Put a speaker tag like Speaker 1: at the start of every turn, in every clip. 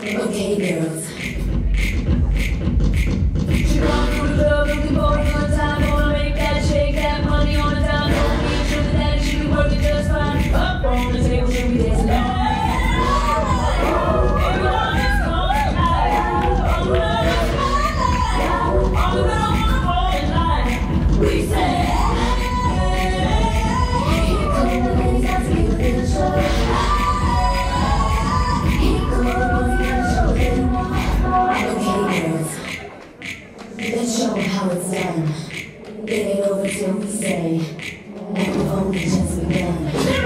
Speaker 1: Okay, girls. Just begun.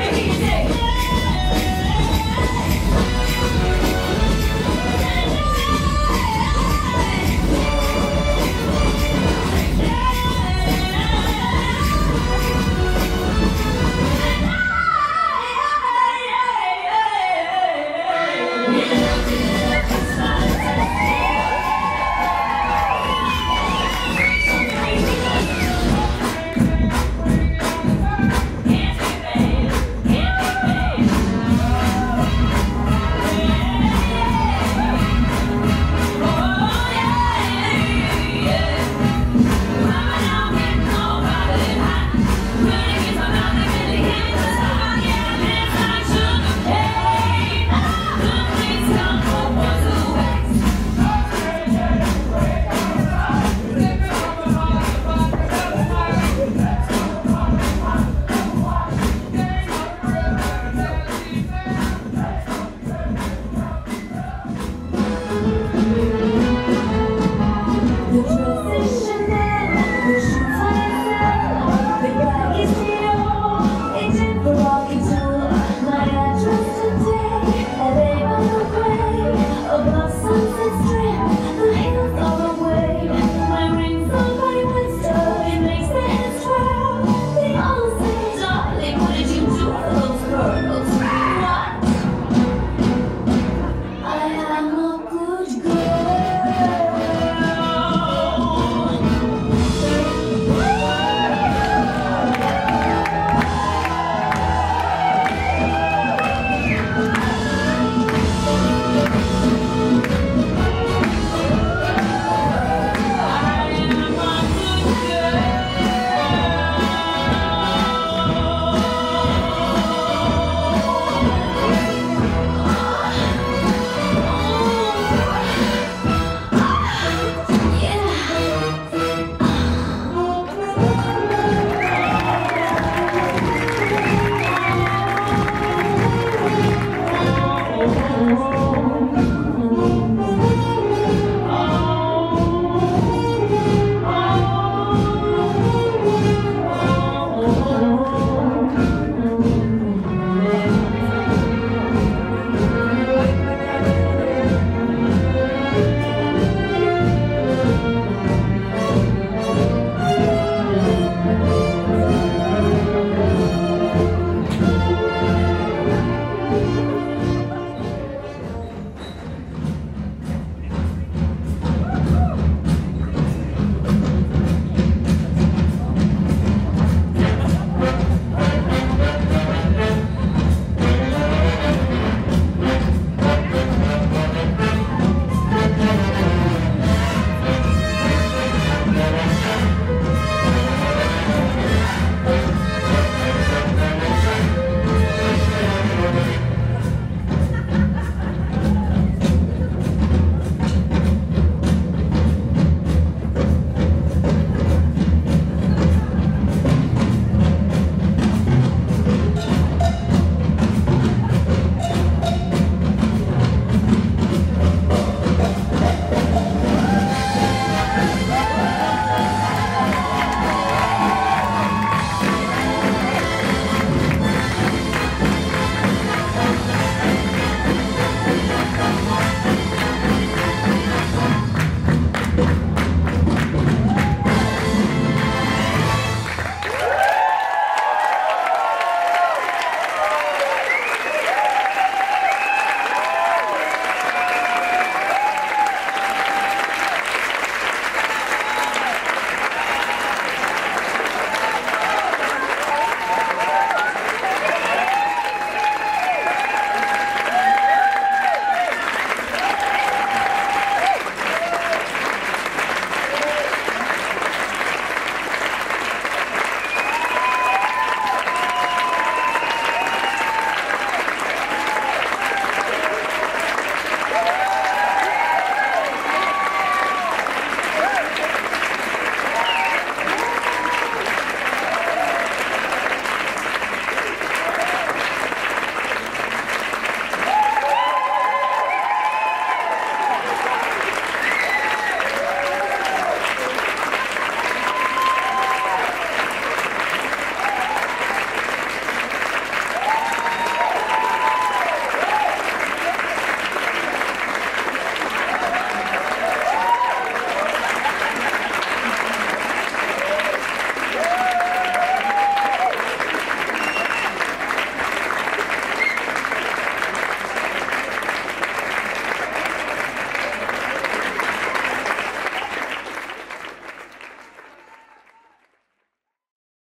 Speaker 1: and